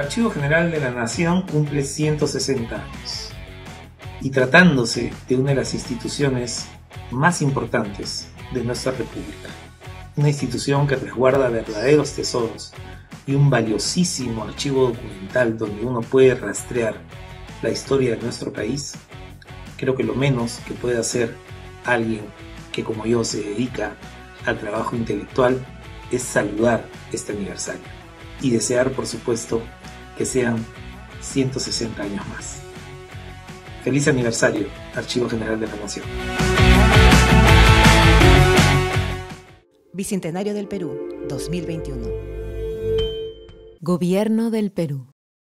Archivo General de la Nación cumple 160 años. Y tratándose de una de las instituciones más importantes de nuestra República, una institución que resguarda verdaderos tesoros y un valiosísimo archivo documental donde uno puede rastrear la historia de nuestro país, creo que lo menos que puede hacer alguien que como yo se dedica al trabajo intelectual es saludar este aniversario y desear por supuesto que sean 160 años más. Feliz aniversario, Archivo General de la Nación. Bicentenario del Perú, 2021. Gobierno del Perú.